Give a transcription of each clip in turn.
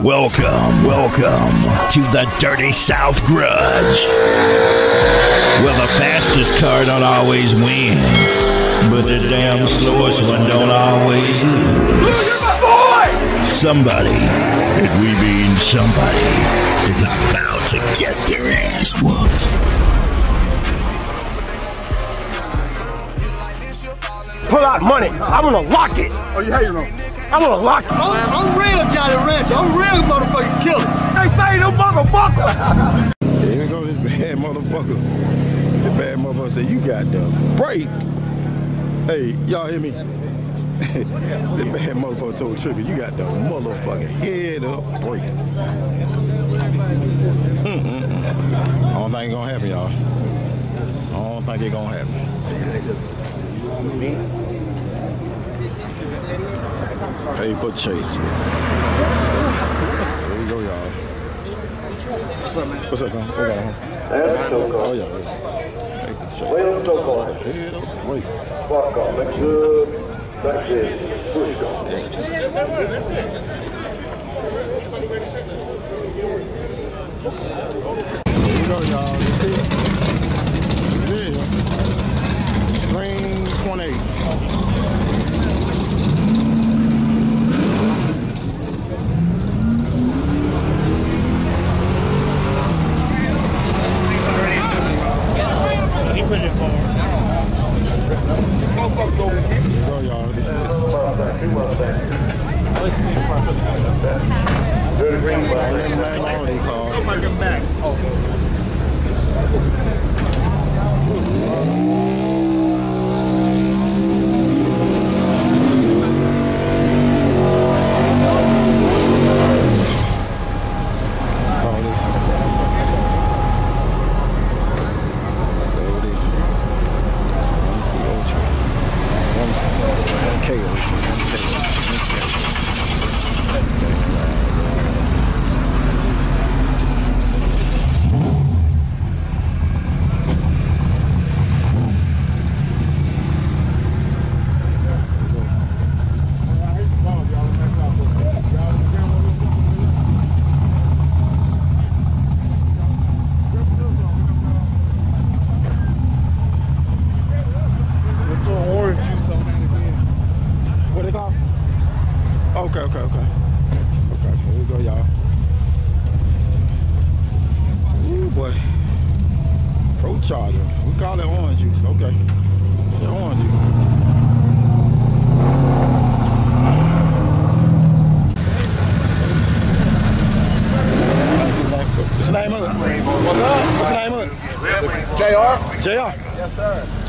Welcome, welcome to the Dirty South Grudge. Well, the fastest car don't always win, but the damn slowest one don't always lose. Somebody, and we mean somebody, is about to get their ass whooped. Pull out money. I'm gonna lock it. Oh, you hating on? I wanna lock it. I'm, I'm real Johnny Rancher. I'm real motherfucking killer. They say no motherfucker. Here we go, this bad motherfucker. The bad motherfucker said, you got the break. Hey, y'all hear me? the bad motherfucker told Trigger, you got the motherfucking head up break. Mm-mm-mm. I don't think it's gonna happen, y'all. I don't think it's gonna happen. Hey, but Chase. Here we go, y'all. What's up, man? What's up, man? What got on? Oh, yeah. Oh, yeah. Hey, but Chase. Wait on so far. Head up, break. Fuck off. Make good. That's it. Push off. Here we go, y'all. You see it? Yeah. Screen 28.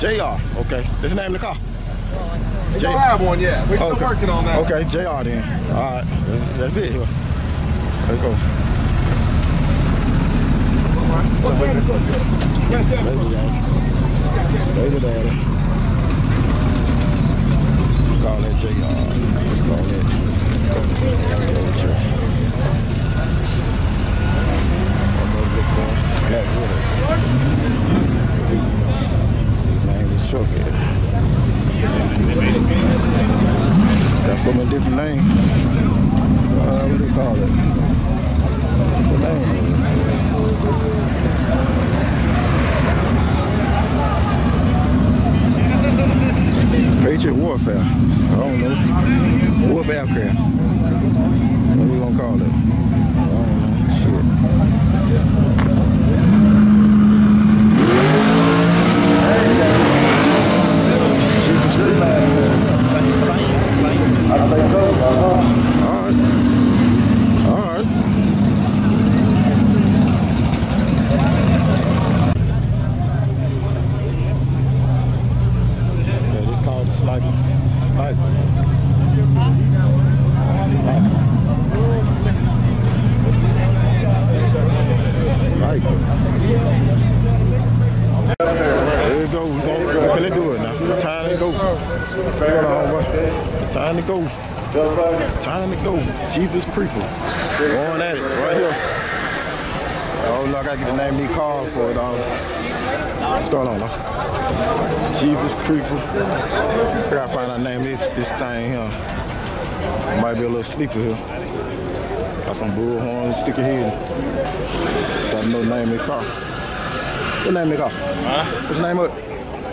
JR. Okay. That's the name of the car. We J- don't have one yet. We're still Okay. working on that. Okay, JR then. All right, that's it. Let's go. Yes, sir. Baby daddy. Baby daddy. Call that JR. Call that. Black Widow. Is Shortcut. Got so many different names. Uh, what do you call it? The name? Patriot Warfare. I don't know. Warfare aircraft. What we gonna call it? I don't know. Shit. All right. All right. Okay, this called sniper. Sniper. Sniper. There we go. We gonna, we finna do it now. It's time to go. Hold on, boy. It's time to go. Time to go. Jeepers Creeper. Going at it right here. Oh, look, I gotta get the name of these cars for it. Um, what's going on, though? Jeepers Creeper. I gotta find out the name of this, this thing here. Might be a little sleeper here. Got some bullhorn, stick your head. Got no name of the car. What name in the car? Huh? What's the name of it?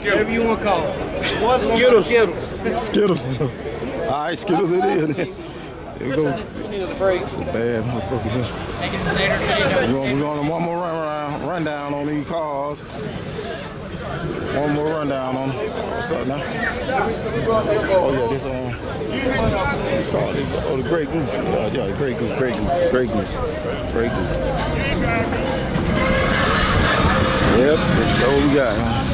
Whatever you want to call it. What's Skittles? Skittles. Skittles. All right, Skittles it is. Here we go. the brakes. Bad motherfucker here. We're going, we're going one more run around, rundown on these cars. One more rundown on them. What's up now? Oh yeah, this um, call this oh the Grey Goose. Uh, yeah, Grey Goose, Grey Goose, Grey Goose, Grey Goose. Yep, this is all we got. Huh?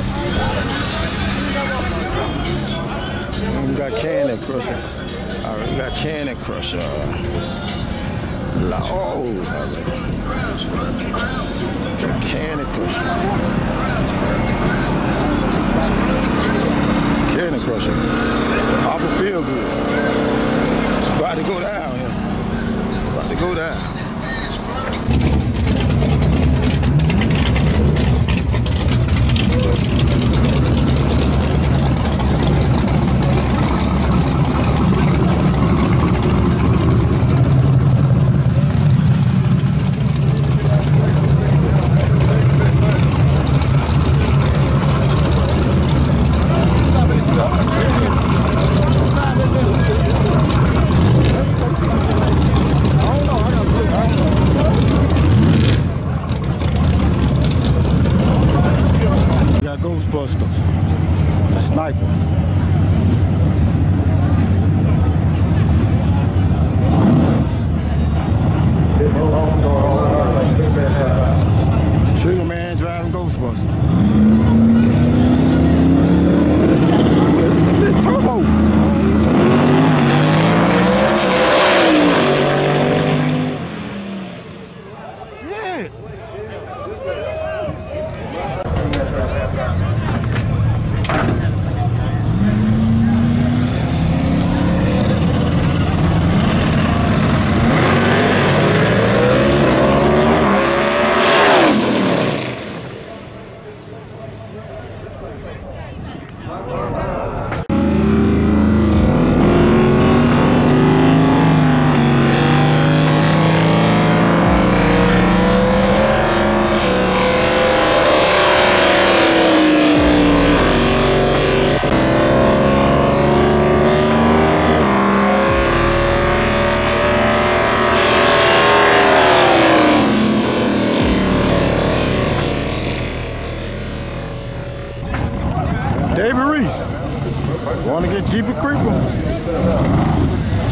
Got Cannon Crusher. All right, got Cannon Crusher. Uh, La- Oh, Cannon Crusher. Cannon Crusher. Papa feel good. About to go down here. About to go down. David Reese. Want to get Jeepy Creeper.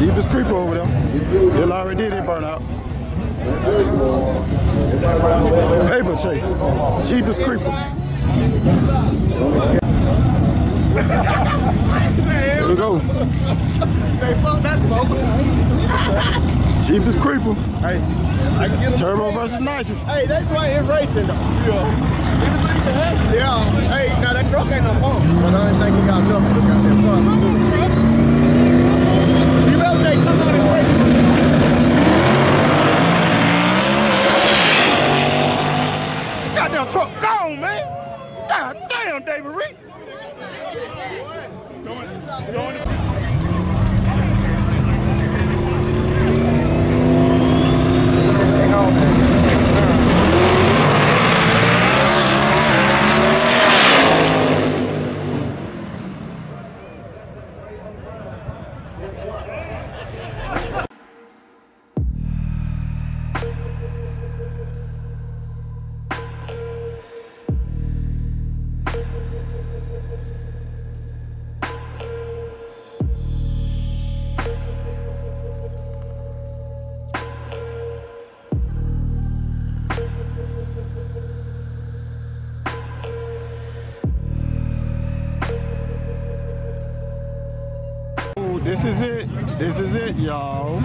Jeepers Creeper over there. Bill already did it burn out. Paper chaser. Jeepers Creeper. Here we go. Jeepers Creeper. Hey, I can get him. Turbo versus nitrous. Hey, that's why it's racing though. Yeah. Yeah. Hey, now that truck ain't no pump, but I don't think he got enough for the goddamn pump. You better say, come on and race. Goddamn truck gone, man. God damn, David Reese. This is it, y'all.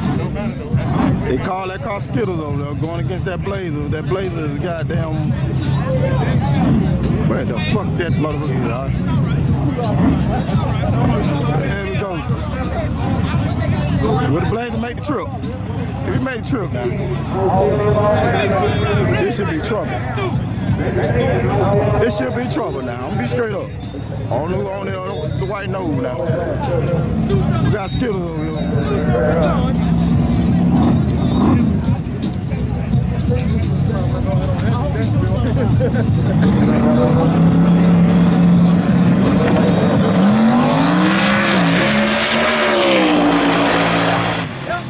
They call that car Skittles over there, going against that Blazer. That Blazer is goddamn. Where the fuck that motherfucker? There we go. Will the Blazer make the trip? If he made the trip this should be trouble. This should be trouble now. I'm gonna be straight up. On the, on the, on the white nose now. We got Skittles over here.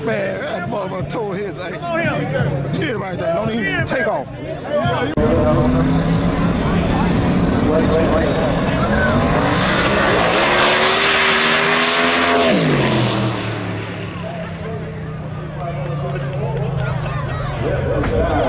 Man, that motherfucker tore his on take off. Wait, wait, wait. There we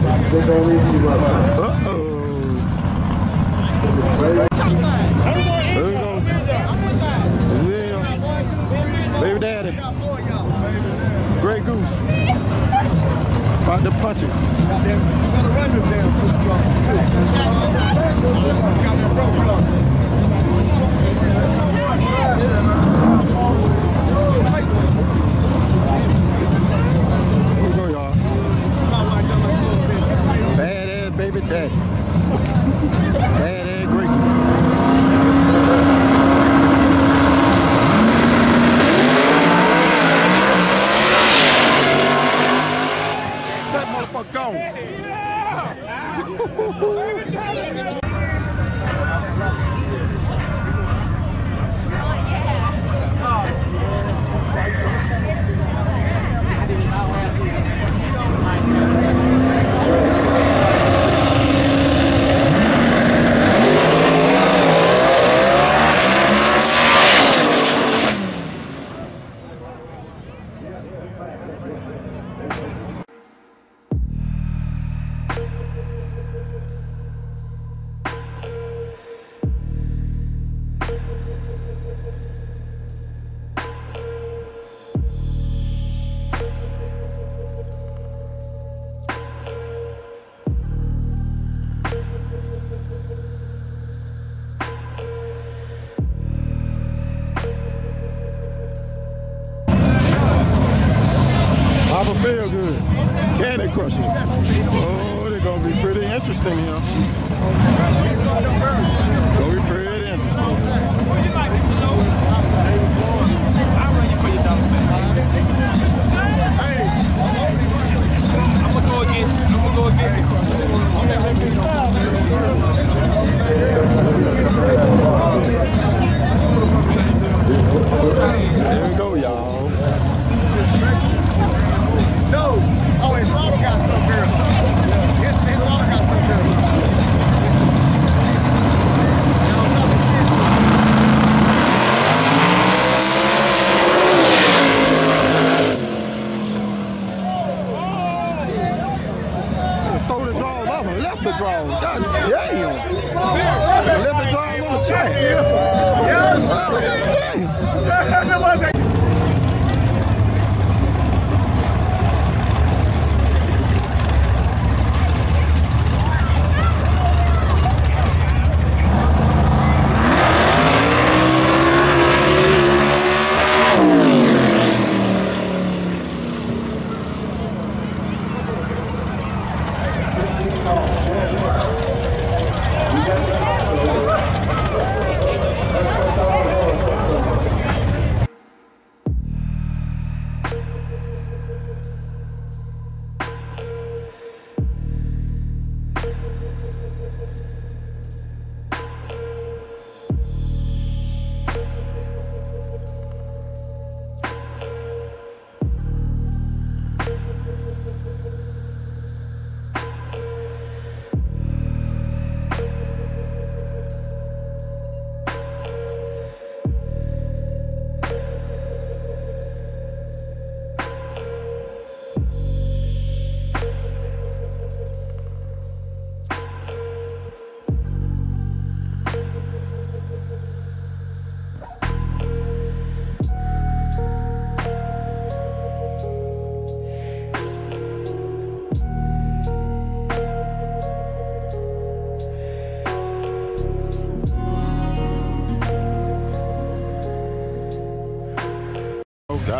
There we go. Yeah. Baby Daddy. Grey Goose. About to punch it we go, y'all. Daddy. That motherfucker gone.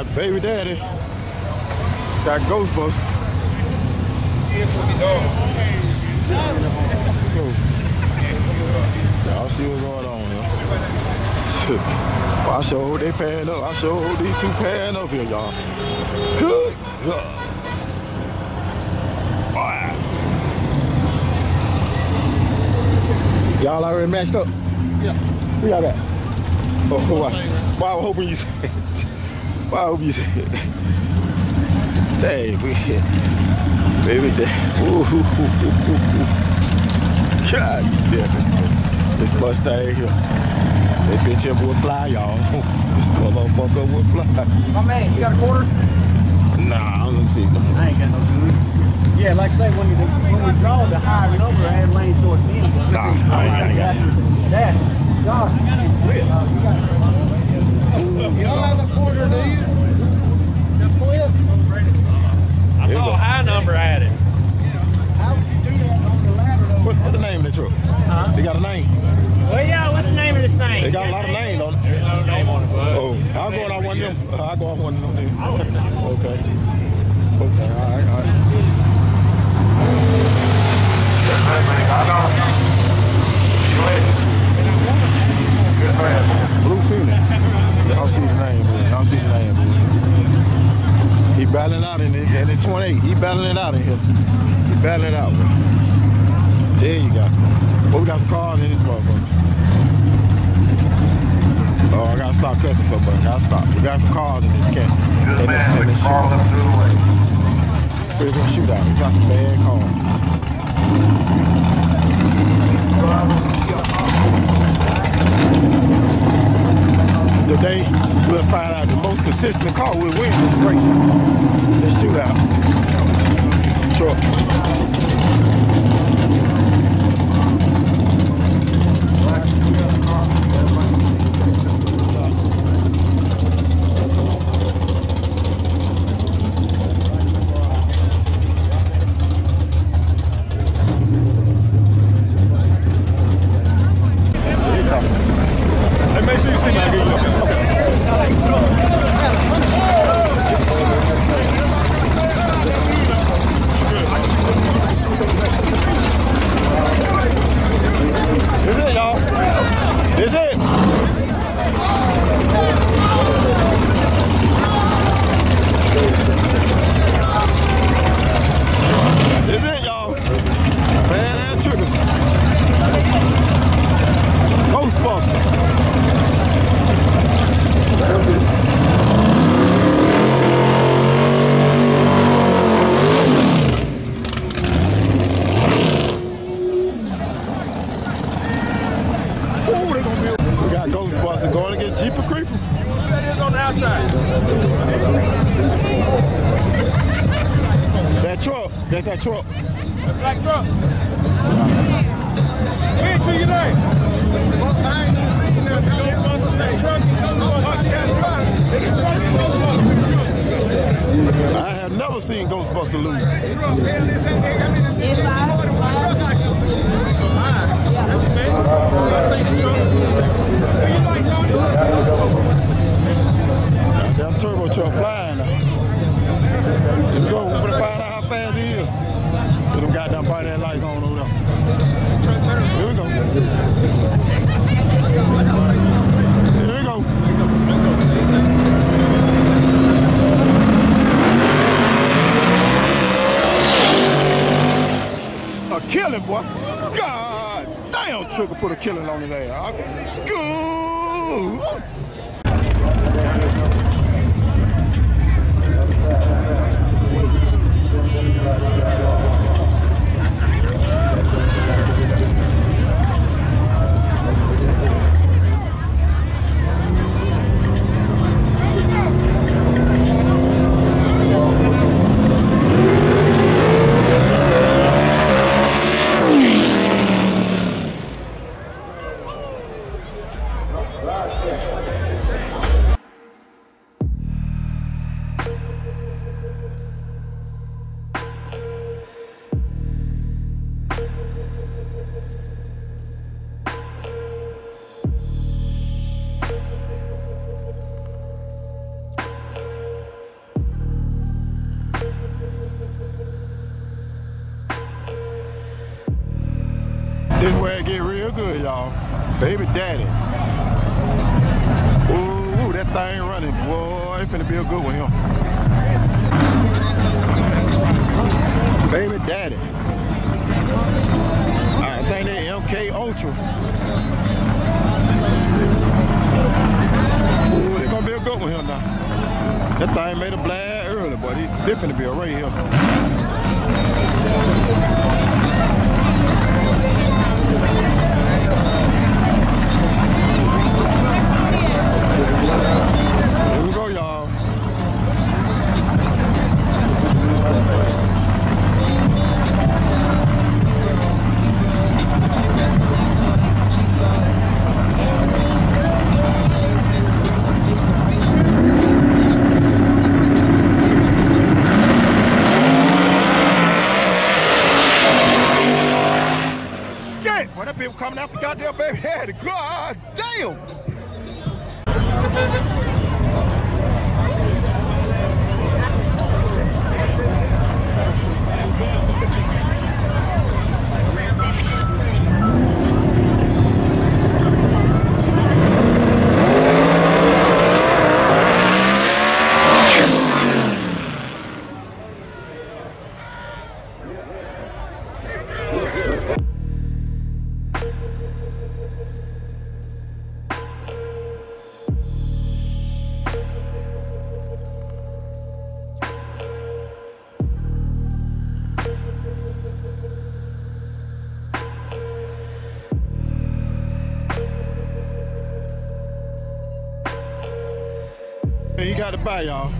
Got baby daddy. Got Ghostbuster. Y'all see what's going on here. well, I sure hope they paying up. I sure hope these two paying up here, y'all. Good. Y'all already matched up? Yeah. We got that. Oh, wow. Well, I was hoping you said. Well, you said. Hey, we. Baby, that. Ooh, ooh, ooh, ooh, ooh. God damn it. This Mustang here. That bitch here would fly, y'all. This motherfucker would fly. My man, you got a quarter? Nah, let me see. I ain't got no good. Yeah, like I say, when, you, when we draw the higher number, I had lanes towards the end. Nah, I ain't- I ain't got it. That, God, you don't have a quarter, do you? That flip? I thought high number had it. How would you do that on the ladder though? What, what the name of the truck? Huh? They got a name. Well, yeah, what's the name of this thing? They got a lot of names on it. There's no name on it, bud. Oh, I'll go on one of them. I'll go on one of them. then. Okay. Okay, all right, all right. Blue Phoenix. Y'all see the name, man. Y'all see the name, man. He battling out in it, and it's 28. He battling it out in here. He battling it out, man. There you go. Well, we got some cars in this motherfucker. Oh, I gotta stop cussing so much. Gotta stop. We got some cars in this camp. Good In man, we crawled up through the way. We're gonna shoot out. We got some bad cars. Today, we'll find out the most consistent car will win this race. This shootout. Truck. Hey, on his ass. This where it get real good, y'all. Baby daddy. Ooh, ooh, that thing running. Boy, it finna be a good one here. Baby daddy. I think they MK Ultra. Ooh, they gonna be a good one here now. That thing made a blast early, but it, this finna be a right here. Here we go, y'all. People coming out the goddamn baby head, god Got to buy, y'all.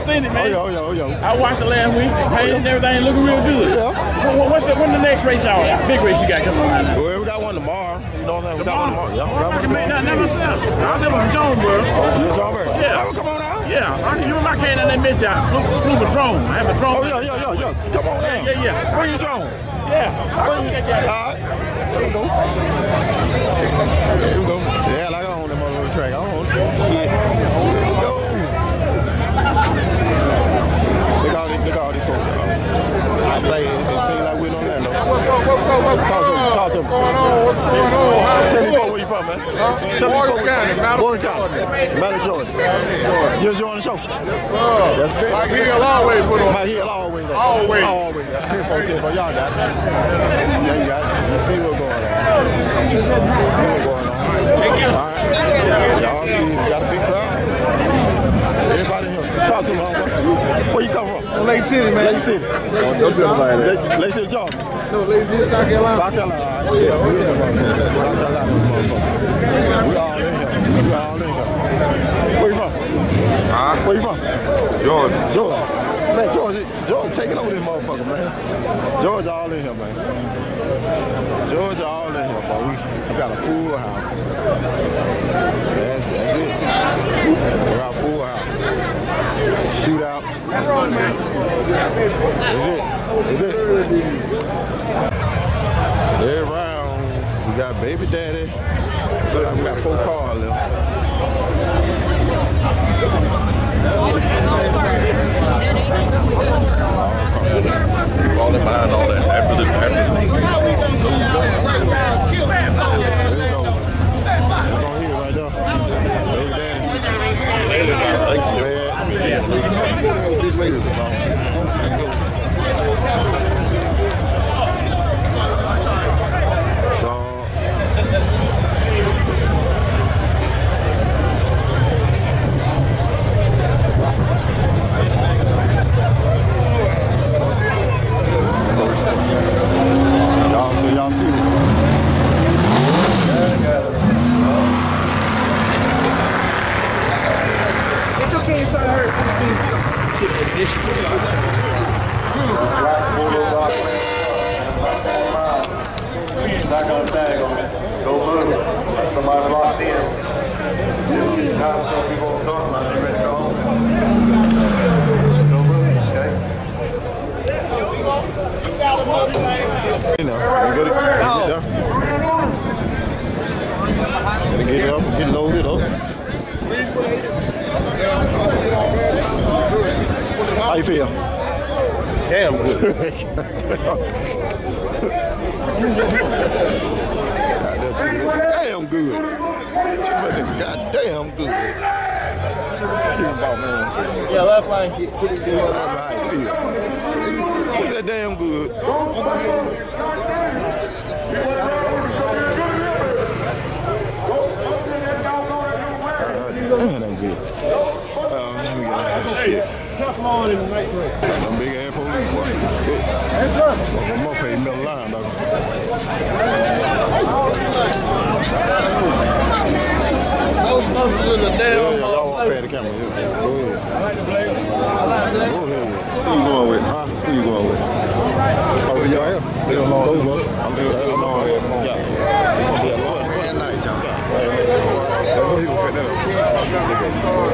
Seen it, Oh, man. yeah, oh, yeah, oh, yeah. I watched it last week. Painted and everything looking real good. Yeah. What- What's the, when the next race y'all? Big race you got coming? Well, we got one tomorrow. You know what I'm saying? We got one tomorrow. Yeah, we I can make tomorrow. that never myself. I live in Jonesboro. Oh, you John Bird? Yeah. Oh, come on out. Yeah, I, you remember I came down there and missed you. I flew, flew my drone. I have a drone. Oh, yeah, yeah, yeah, yeah. Come on now. Yeah, yeah. Bring your drone. Yeah, I can check that out. All right. Here we go. Here we go. Yeah, like I own that motherfucking track. I own it. Shit. Here we go. Look at all these, look at all these folks. Think it, it like we don't let them. What's up? What's up? What's Talk to. Talk to. What's going on? What's going on? How's Tell me where you from, man. Tell me Morgan you County. Mount Morgan County. Mount Jordan. You enjoying the show? Yes, sir. That's big. Always put on. My heel always. Always. Always. Okay, but y'all got it. Yeah, you got it. You see what's going on. See what's going on. right. Y'all see, we got a big crowd. Everybody here. Talk to me. Where you come from? Lake City, man. Lake City. Don't tell nobody. Lake, Lake City, Georgia. No, Lake City, South Carolina. South Carolina. Oh, yeah, oh, yeah. South Carolina, motherfucker. We all in here. We all in here. Where you from? Huh? Where you from? Georgia. Georgia. Man, Georgia, Georgia taking over this motherfucker, man. Georgia all in here, man. Georgia all in here, boy. We, we got a full house. That's, that's it. We got a full house. Shootout. That's it. That's it. Every round, we got baby daddy. We got four cars left. Falling behind all that. After this, after this. It's on here right there. Baby daddy. So, Y'all see, y'all see it. It's okay, it's not hurt. Not gonna tag on it. Go move. Somebody locked in. Just time some people will talk about it. Ready to go home. Go move, okay? You know, we gotta, gotta get up. Gotta get it up, get loaded up. How you feel? Damn good. Damn good. God damn good. Yeah, left line. Pretty good. What's that damn good? Man, that good. Oh, let me get out of this shit. Tuck them on in the right way. Them big ass police, boy. I'm gonna pay middle line, dog. Muscle in the Yeah, y'all want to pay the camera. Yeah. Go ahead. Go ahead. Who you going with? Huh? Who you going with? Oh, y'all here? They don't know. I'm doing that. I'm on here. Yeah. It's gonna be a long man night, y'all. Yeah, he gonna fit that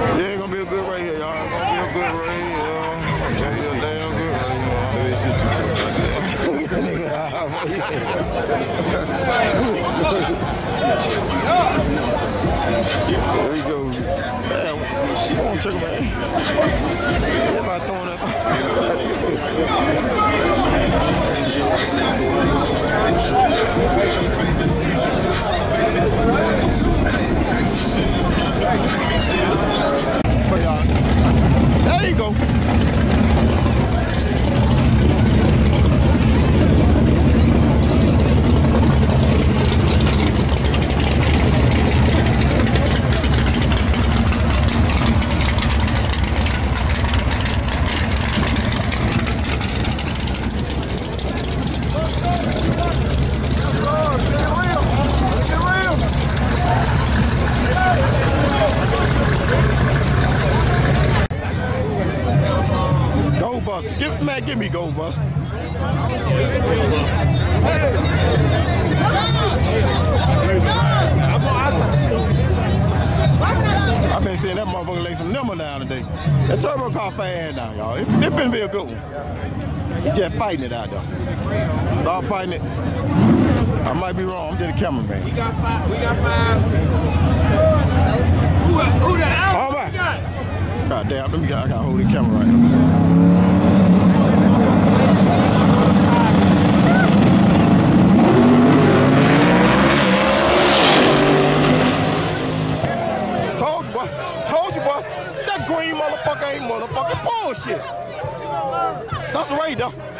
up. There we go. Man, she's gonna check me. Everybody throwing up. There you. Go Buster. Give man, give me Go Buster. I've been seeing that motherfucker lay some number down today. That turbo car fast now, y'all. It, it been be a good one. He just fighting it out there. Start fighting it. I might be wrong. I'm just a cameraman. We got five. We got five. Who, who the hell? All right. God damn, let me get, I gotta hold the camera right now. Told you, boy. Told you, boy. That green motherfucker ain't motherfucking bullshit. That's right, though.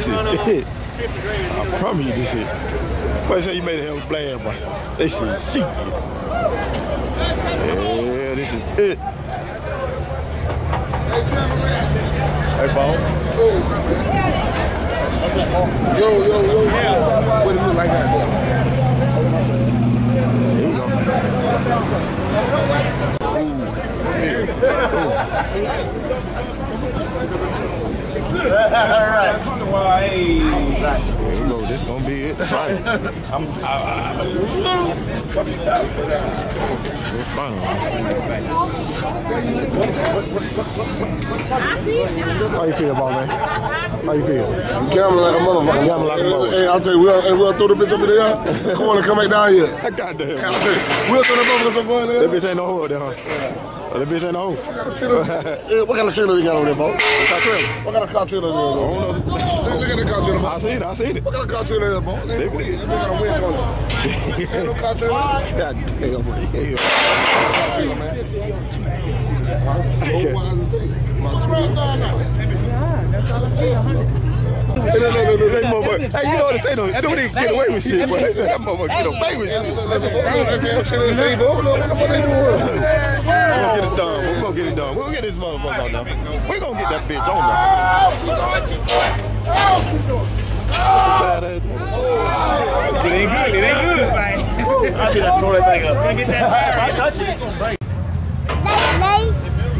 This is it. I promise you this is it. Boy, say you made a hell of a blast, boy. This is shit. Yeah, this is it. Hey, Paul. Yo, yo, yo, yo. What it look like out Here we go. Here we go. This gonna be it. Try it. I'm, I, I, final. How you feel about man? How you feel? I'm gambling like a motherfucker. Gambling like a motherfucker. Hey, I'll tell you, we'll, hey, we'll throw the bitch up in the air. Come on and come back down here. I got that. I'll tell you, we'll throw the motherfucker some fun That bitch ain't no there, huh? Oh, that bitch ain't no hole. What kind of trailer you got on there, Bo? Car trailer. What kind of car trailer there, Bo? Oh, I don't know. Look, look at the car trailer, Bo. I seen it. I seen it. What kind of car trailer there, Bo? They, they, they got a winch on it. Ain't no car trailer. God damn, boy. Yeah. Car trailer, man. Huh? What was I say? About two. Hey, no, no, no, no, That motherfucker- Hey, you know what they say though? They don't even get away with shit. They that motherfucker get away with shit. We're gonna get it done. We're gonna get it done. We'll get this motherfucker on now. We're gonna get that bitch on now. It ain't good. It ain't good. I did that throw that thing up. Gonna get that tire. I touch it.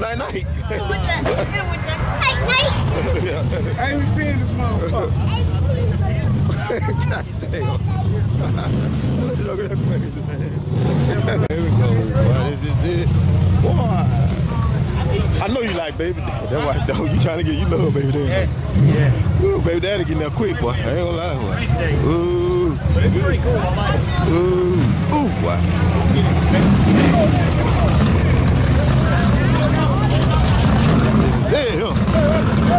Night night. With the, with the, hey, Nate. I ain't feeling this motherfucker. God damn. Look at that crazy man. There we go. Boy, this is it. Boy. I know you like baby. Daddy. That's why though you trying to get you love baby daddy. Yeah. Ooh, baby daddy getting there quick, boy. I ain't gonna lie, boy. Ooh, But it's pretty cool. I like it. ooh, ooh, boy. There, yeah. This finna get real good here. It's a bad toy here. Okay. Finna get real good. They get good.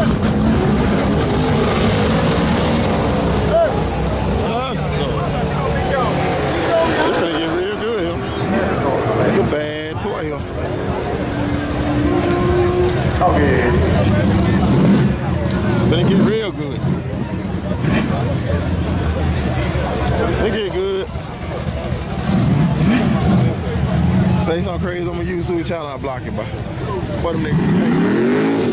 Say something crazy on my YouTube channel, I block it, but what them niggas.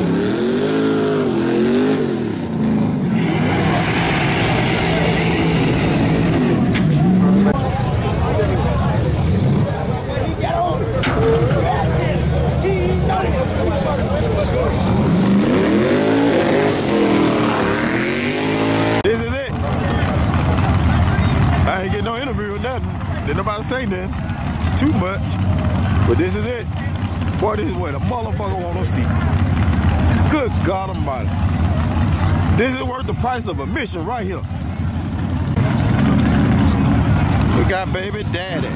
This is it. I ain't get no interview or nothing. Didn't nobody say nothing too much. But this is it. Boy, this is what a motherfucker wanna see. Good God Almighty. This is worth a mission right here. We got baby daddy.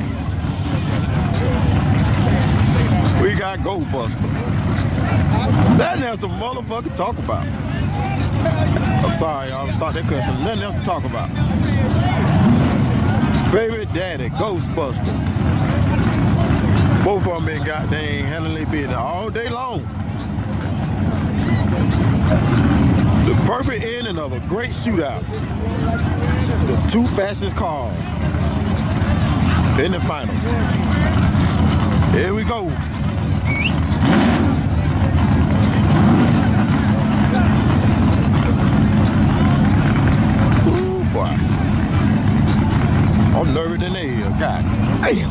We got Goldbuster. Nothing else to motherfucker talk about. I'm sorry, y'all. Start that cussing. Nothing else to talk about. Baby daddy, Ghostbuster. Both of them been goddamn handling their business all day long. The perfect ending of a great shootout. The two fastest cars. In the final. Here we go. Ooh, boy. I'm nervous than hell. God damn.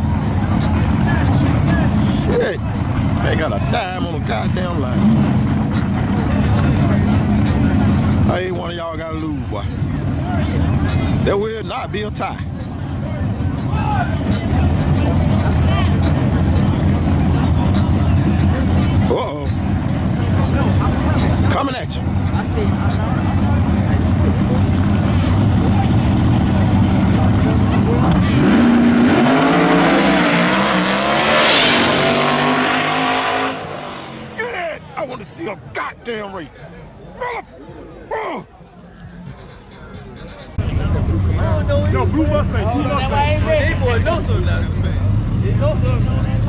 Shit. They got a dime on the goddamn line. I ain't one of y'all There will not be a tie. Uh-oh. Coming at you. I want to see a goddamn race. Yo, blue Mustang, blue Mustang. They boy know something now. They know something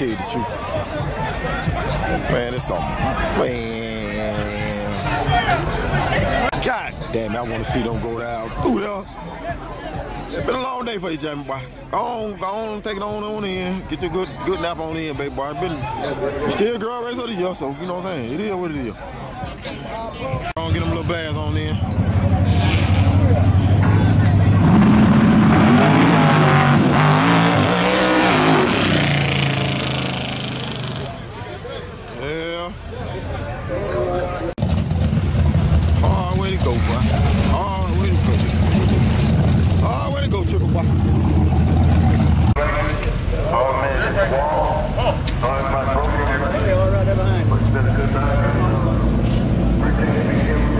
tell you the truth. Man, it's a man. God damn it, I want to see them go down through there. It's been a long day for you, Jamie, boy. Go on, go on, take it on on in. Get your good good nap on in, baby boy. Been still girl race of the year, so you know what I'm saying? It is what it is. Go on, get them little bags on in. Yeah. Oh, way to go, boy. Oh, way to go. Oh, way to go, Triple Boy. All men, wall. All my program. They all right there behind. It's been a good night. We're taking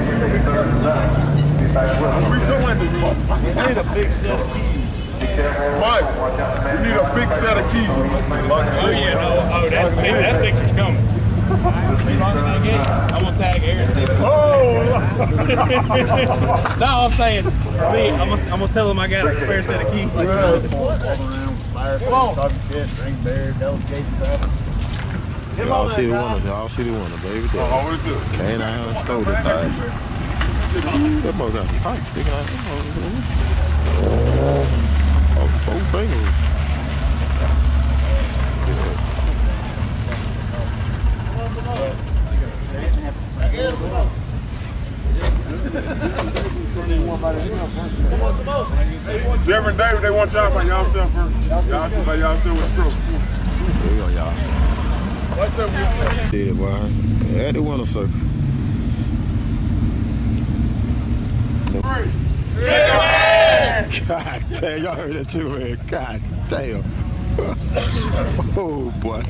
we're taking third side. Be back with us. We need a big set of keys. Be. Mike, we need a big set of keys. Oh yeah, no, oh that that picture's coming. I'm gonna tag Aaron. Oh! no, I'm saying, me, I'm gonna, I'm gonna tell him I got a spare set of keys. Come on. Drink beer, Y'all see the winner, y'all see the winner, baby. Oh, what is this? Ain't I haven't stole that thing. That boy got some pipe sticking out. Oh, four fingers. Different day, they want y'all by yourself first. Y'all two by yourself with true. There you go, y'all. What's up with Did it, boy. At the winner circle. God damn, y'all heard that too, man. God damn. oh, boy.